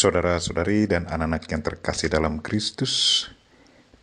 Saudara-saudari dan anak-anak yang terkasih dalam Kristus,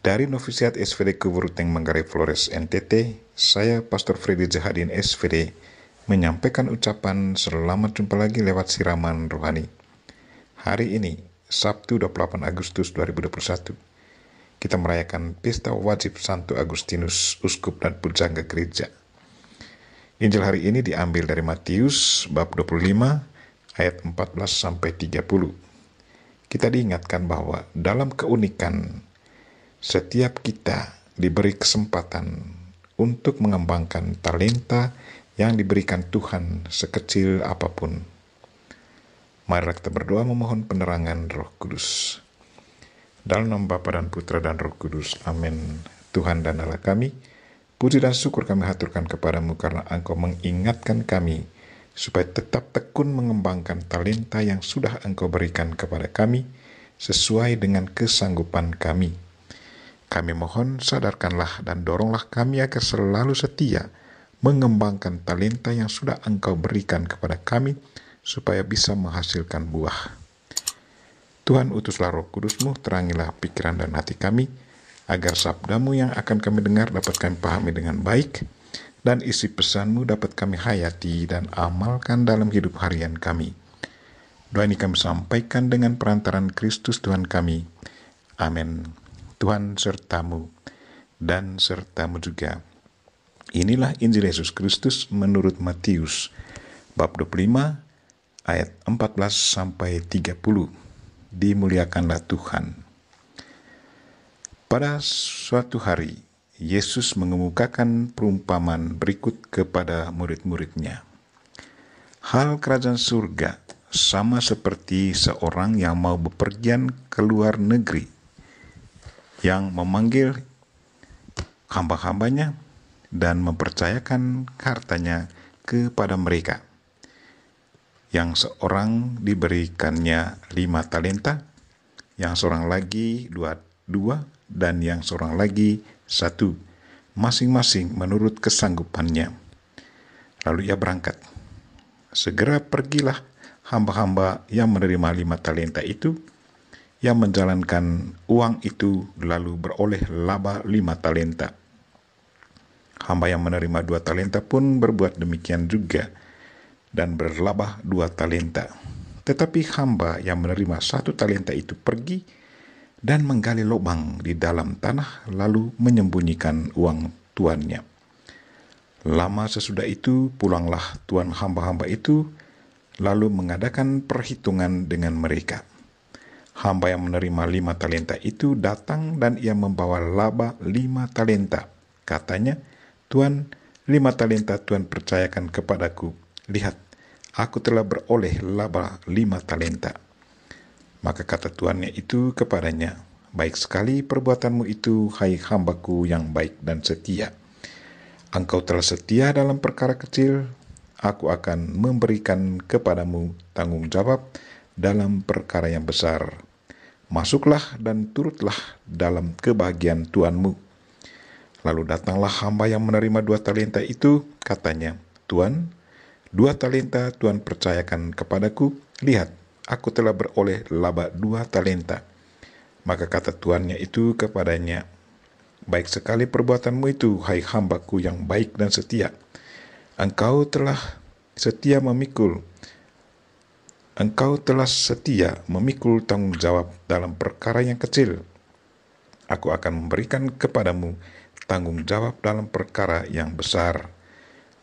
dari Novisiat SVD Kuburuteng Manggarai Flores NTT, saya Pastor Freddy Jahadin SVD menyampaikan ucapan selamat jumpa lagi lewat siraman rohani. Hari ini, Sabtu 28 Agustus 2021, kita merayakan pesta wajib Santo Agustinus, Uskup dan Pujangga Gereja. Injil hari ini diambil dari Matius bab 25 ayat 14 sampai 30 kita diingatkan bahwa dalam keunikan setiap kita diberi kesempatan untuk mengembangkan talenta yang diberikan Tuhan sekecil apa pun. Mari kita berdoa memohon penerangan Roh Kudus. Dalam nama Bapa dan Putra dan Roh Kudus. Amin. Tuhan dan Allah kami, puji dan syukur kami haturkan kepadamu karena Engkau mengingatkan kami supaya tetap tekun mengembangkan talenta yang sudah Engkau berikan kepada kami sesuai dengan kesanggupan kami. Kami mohon sadarkanlah dan doronglah kami agar selalu setia mengembangkan talenta yang sudah Engkau berikan kepada kami supaya bisa menghasilkan buah. Tuhan utuslah roh kudusmu, terangilah pikiran dan hati kami, agar sabdamu yang akan kami dengar dapat kami pahami dengan baik, dan isi pesanmu dapat kami hayati dan amalkan dalam hidup harian kami. Doa ini kami sampaikan dengan perantaran Kristus Tuhan kami. Amin. Tuhan sertamu dan sertamu juga. Inilah Injil Yesus Kristus menurut Matius bab 25 ayat 14 sampai 30. Dimuliakanlah Tuhan. Pada suatu hari, Yesus mengemukakan perumpamaan berikut kepada murid-muridnya. Hal kerajaan surga sama seperti seorang yang mau bepergian ke luar negeri, yang memanggil hamba-hambanya dan mempercayakan hartanya kepada mereka. Yang seorang diberikannya lima talenta, yang seorang lagi dua, dua dan yang seorang lagi satu, masing-masing menurut kesanggupannya. Lalu ia berangkat. Segera pergilah hamba-hamba yang menerima lima talenta itu, yang menjalankan uang itu lalu beroleh laba lima talenta. Hamba yang menerima dua talenta pun berbuat demikian juga dan berlabah dua talenta. Tetapi hamba yang menerima satu talenta itu pergi dan menggali lubang di dalam tanah lalu menyembunyikan uang tuannya. Lama sesudah itu pulanglah tuan hamba-hamba itu lalu mengadakan perhitungan dengan mereka. Hamba yang menerima lima talenta itu datang dan ia membawa laba lima talenta. Katanya, Tuan, lima talenta Tuhan percayakan kepadaku. Lihat, aku telah beroleh laba lima talenta. Maka kata tuannya itu kepadanya, Baik sekali perbuatanmu itu, hai hambaku yang baik dan setia. Engkau telah setia dalam perkara kecil, aku akan memberikan kepadamu tanggung jawab dalam perkara yang besar. Masuklah dan turutlah dalam kebahagiaan Tuanmu. Lalu datanglah hamba yang menerima dua talenta itu, katanya, Tuan, dua talenta Tuhan percayakan kepadaku, lihat, aku telah beroleh laba dua talenta. Maka kata tuannya itu kepadanya, Baik sekali perbuatanmu itu, hai hambaku yang baik dan setia. Engkau telah setia memikul Engkau telah setia memikul tanggung jawab dalam perkara yang kecil. Aku akan memberikan kepadamu tanggung jawab dalam perkara yang besar.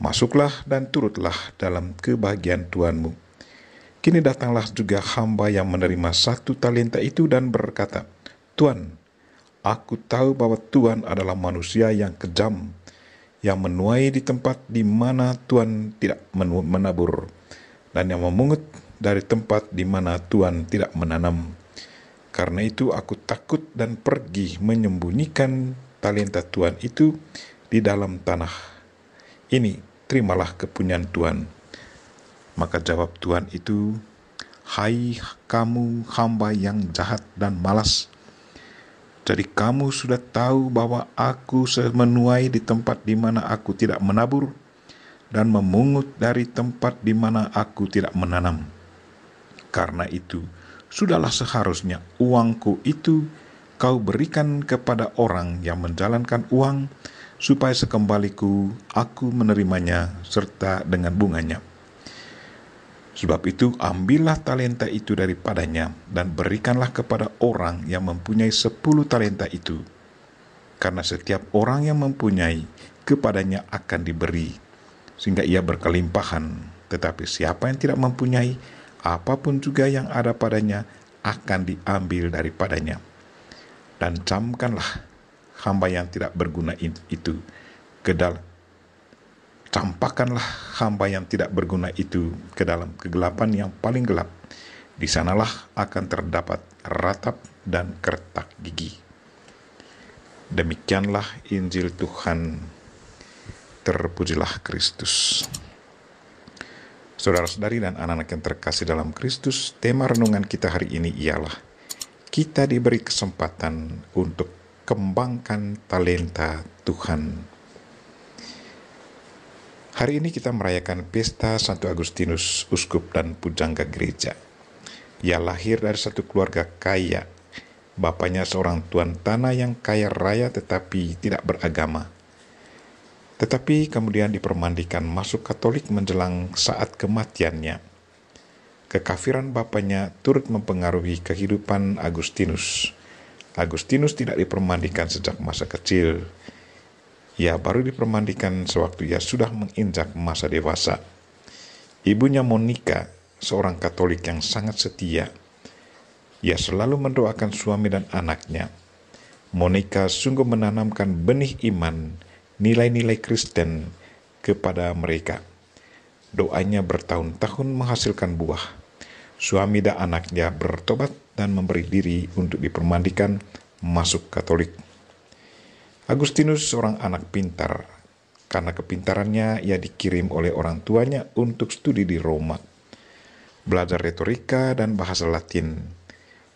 Masuklah dan turutlah dalam kebahagiaan Tuhanmu. Kini datanglah juga hamba yang menerima satu talenta itu dan berkata, Tuan, aku tahu bahwa Tuhan adalah manusia yang kejam, yang menuai di tempat di mana Tuhan tidak menabur, dan yang memungut dari tempat di mana Tuhan tidak menanam. Karena itu aku takut dan pergi menyembunyikan talenta Tuhan itu di dalam tanah. Ini terimalah kepunyaan Tuhan. Maka jawab Tuhan itu, Hai kamu hamba yang jahat dan malas, jadi kamu sudah tahu bahwa aku menuai di tempat di mana aku tidak menabur dan memungut dari tempat di mana aku tidak menanam. Karena itu, Sudahlah seharusnya uangku itu kau berikan kepada orang yang menjalankan uang, supaya sekembaliku aku menerimanya serta dengan bunganya. Sebab itu ambillah talenta itu daripadanya dan berikanlah kepada orang yang mempunyai sepuluh talenta itu. Karena setiap orang yang mempunyai, kepadanya akan diberi, sehingga ia berkelimpahan. Tetapi siapa yang tidak mempunyai, apa pun juga yang ada padanya akan diambil daripadanya. Dan camkanlah hamba yang tidak berguna itu ke dalam campakkanlah hamba yang tidak berguna itu ke dalam kegelapan yang paling gelap. Di sanalah akan terdapat ratap dan kertak gigi. Demikianlah Injil Tuhan. Terpujilah Kristus. Saudara-saudari dan anak-anak yang terkasih dalam Kristus, tema renungan kita hari ini ialah kita diberi kesempatan untuk kembangkan talenta Tuhan Hari ini kita merayakan pesta Santo Agustinus, uskup dan pujangga gereja. Ia lahir dari satu keluarga kaya. Bapaknya seorang tuan tanah yang kaya raya tetapi tidak beragama. Tetapi kemudian dipermandikan masuk Katolik menjelang saat kematiannya. Kekafiran bapaknya turut mempengaruhi kehidupan Agustinus. Agustinus tidak dipermandikan sejak masa kecil ia baru dipermandikan sewaktu ia sudah menginjak masa dewasa. Ibunya Monica, seorang Katolik yang sangat setia. Ia selalu mendoakan suami dan anaknya. Monica sungguh menanamkan benih iman, nilai-nilai Kristen kepada mereka. Doanya bertahun-tahun menghasilkan buah. Suami dan anaknya bertobat dan memberi diri untuk dipermandikan masuk Katolik. Agustinus seorang anak pintar. Karena kepintarannya, ia dikirim oleh orang tuanya untuk studi di Roma. Belajar retorika dan bahasa Latin.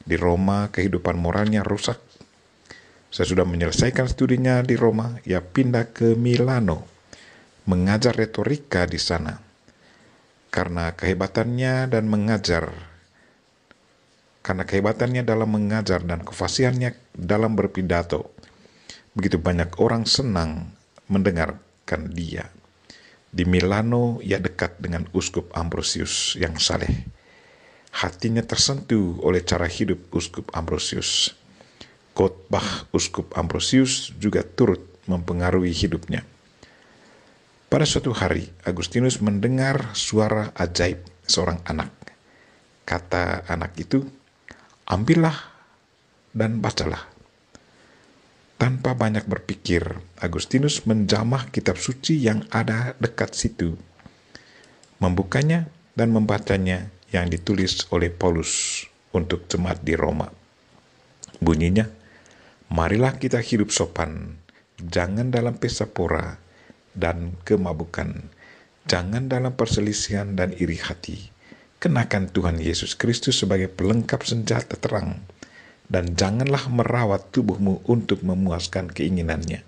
Di Roma, kehidupan moralnya rusak. Sesudah menyelesaikan studinya di Roma, ia pindah ke Milano, mengajar retorika di sana. Karena kehebatannya dan mengajar, karena kehebatannya dalam mengajar dan kefasihannya dalam berpidato, Begitu banyak orang senang mendengarkan dia. Di Milano ia dekat dengan Uskup Ambrosius yang saleh. Hatinya tersentuh oleh cara hidup Uskup Ambrosius. Khotbah Uskup Ambrosius juga turut mempengaruhi hidupnya. Pada suatu hari, Agustinus mendengar suara ajaib seorang anak. Kata anak itu, "Ambillah dan bacalah." Tanpa banyak berpikir, Agustinus menjamah kitab suci yang ada dekat situ, membukanya dan membacanya yang ditulis oleh Paulus untuk jemaat di Roma. Bunyinya, marilah kita hidup sopan, jangan dalam pesta pora dan kemabukan, jangan dalam perselisihan dan iri hati. Kenakan Tuhan Yesus Kristus sebagai pelengkap senjata terang, dan janganlah merawat tubuhmu untuk memuaskan keinginannya.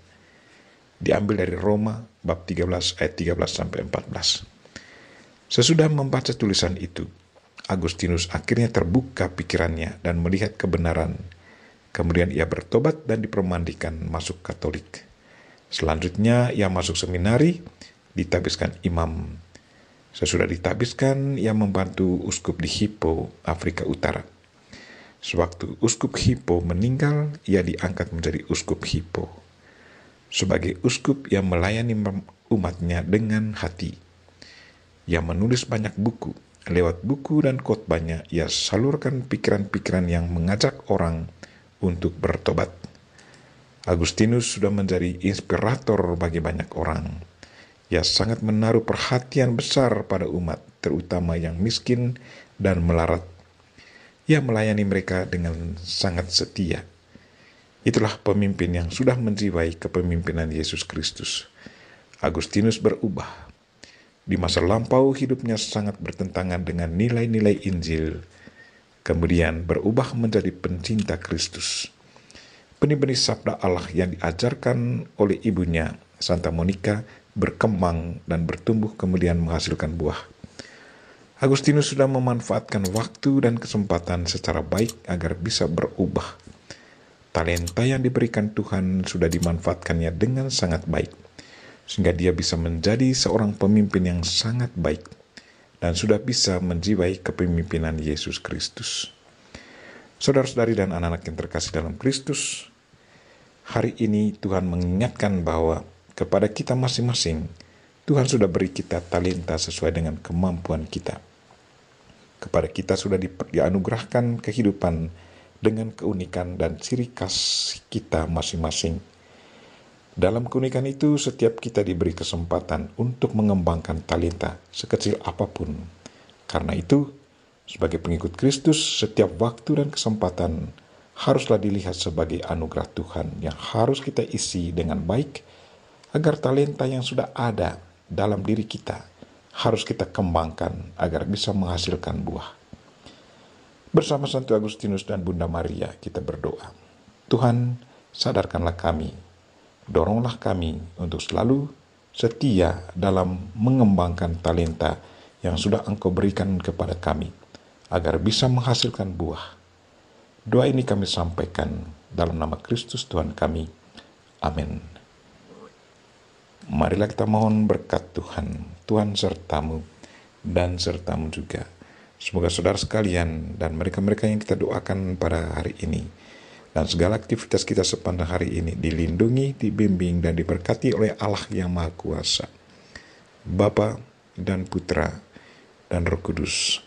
Diambil dari Roma bab 13 ayat 13 sampai 14. Sesudah membaca tulisan itu, Agustinus akhirnya terbuka pikirannya dan melihat kebenaran. Kemudian ia bertobat dan dipermandikan masuk Katolik. Selanjutnya ia masuk seminari, ditabiskan imam. Sesudah ditabiskan, ia membantu uskup di Hippo, Afrika Utara. Sewaktu Uskup Hippo meninggal, ia diangkat menjadi Uskup Hippo. Sebagai uskup yang melayani umatnya dengan hati. Ia menulis banyak buku. Lewat buku dan khotbahnya, ia salurkan pikiran-pikiran yang mengajak orang untuk bertobat. Agustinus sudah menjadi inspirator bagi banyak orang. Ia sangat menaruh perhatian besar pada umat, terutama yang miskin dan melarat ia melayani mereka dengan sangat setia. Itulah pemimpin yang sudah menjiwai kepemimpinan Yesus Kristus. Agustinus berubah. Di masa lampau hidupnya sangat bertentangan dengan nilai-nilai Injil. Kemudian berubah menjadi pencinta Kristus. Benih-benih sabda Allah yang diajarkan oleh ibunya, Santa Monica, berkembang dan bertumbuh kemudian menghasilkan buah. Agustinus sudah memanfaatkan waktu dan kesempatan secara baik agar bisa berubah. Talenta yang diberikan Tuhan sudah dimanfaatkannya dengan sangat baik, sehingga dia bisa menjadi seorang pemimpin yang sangat baik dan sudah bisa menjiwai kepemimpinan Yesus Kristus. Saudara-saudari dan anak-anak yang terkasih dalam Kristus, hari ini Tuhan mengingatkan bahwa kepada kita masing-masing, Tuhan sudah beri kita talenta sesuai dengan kemampuan kita. Kepada kita sudah di, dianugerahkan kehidupan dengan keunikan dan ciri khas kita masing-masing. Dalam keunikan itu, setiap kita diberi kesempatan untuk mengembangkan talenta sekecil apa pun. Karena itu, sebagai pengikut Kristus, setiap waktu dan kesempatan haruslah dilihat sebagai anugerah Tuhan yang harus kita isi dengan baik, agar talenta yang sudah ada dalam diri kita harus kita kembangkan agar bisa menghasilkan buah. Bersama Santo Agustinus dan Bunda Maria, kita berdoa. Tuhan, sadarkanlah kami, doronglah kami untuk selalu setia dalam mengembangkan talenta yang sudah Engkau berikan kepada kami agar bisa menghasilkan buah. Doa ini kami sampaikan dalam nama Kristus Tuhan kami. Amin. Marilah kita mohon berkat Tuhan, Tuhan sertamu dan sertamu juga. Semoga saudara sekalian dan mereka-mereka yang kita doakan pada hari ini dan segala aktivitas kita sepanjang hari ini dilindungi, dibimbing, dan diberkati oleh Allah yang Maha Kuasa. Bapa dan Putra dan Roh Kudus.